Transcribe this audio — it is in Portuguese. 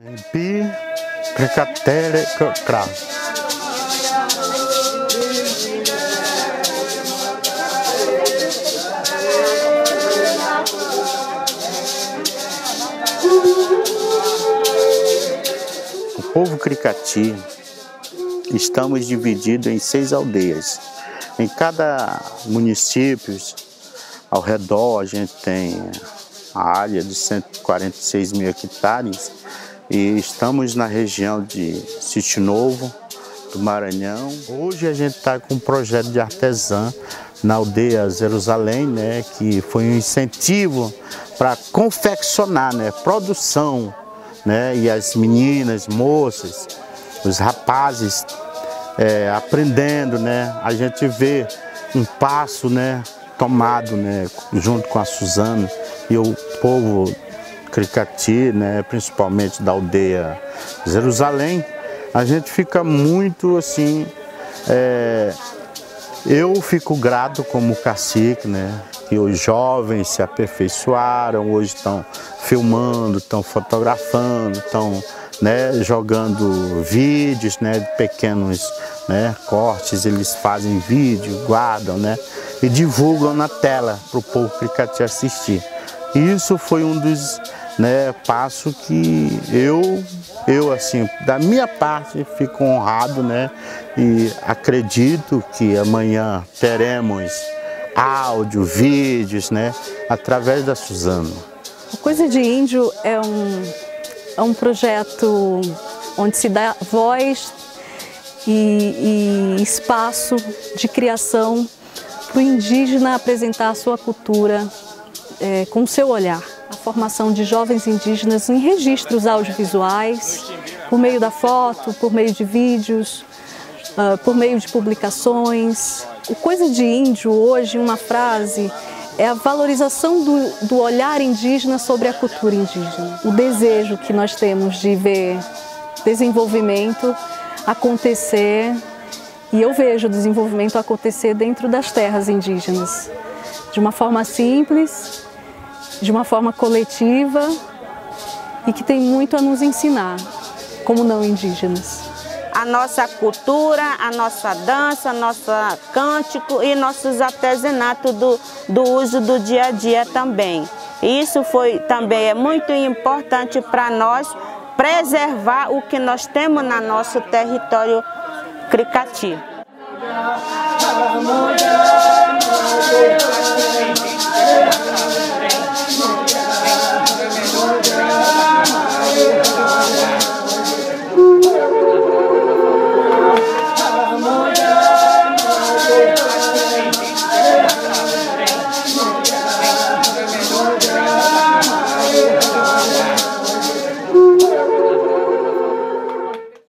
Pi, Cricatere, Cra. O povo Cricati, estamos divididos em seis aldeias. Em cada município, ao redor, a gente tem a área de 146 mil hectares e estamos na região de Sítio Novo, do Maranhão. Hoje a gente está com um projeto de artesã na aldeia Jerusalém, né, que foi um incentivo para confeccionar, né, produção, né, e as meninas, moças, os rapazes é, aprendendo, né, a gente vê um passo, né, tomado, né, junto com a Suzana e o povo Cricati, né, principalmente da aldeia Jerusalém, a gente fica muito assim, é, eu fico grato como cacique, né, que os jovens se aperfeiçoaram, hoje estão filmando, estão fotografando, estão né, jogando vídeos né, pequenos né, cortes, eles fazem vídeo, guardam né, e divulgam na tela para o povo Cricati assistir. Isso foi um dos né, passos que eu, eu assim, da minha parte, fico honrado né, e acredito que amanhã teremos áudio, vídeos, né, através da Suzana. A Coisa de Índio é um, é um projeto onde se dá voz e, e espaço de criação para o indígena apresentar a sua cultura é, com o seu olhar. Formação de jovens indígenas em registros audiovisuais, por meio da foto, por meio de vídeos, uh, por meio de publicações. O Coisa de Índio, hoje, uma frase, é a valorização do, do olhar indígena sobre a cultura indígena. O desejo que nós temos de ver desenvolvimento acontecer e eu vejo o desenvolvimento acontecer dentro das terras indígenas, de uma forma simples, de uma forma coletiva e que tem muito a nos ensinar como não indígenas. A nossa cultura, a nossa dança, nosso cântico e nossos artesanatos do, do uso do dia a dia também. Isso foi também é muito importante para nós preservar o que nós temos no nosso território Cricati.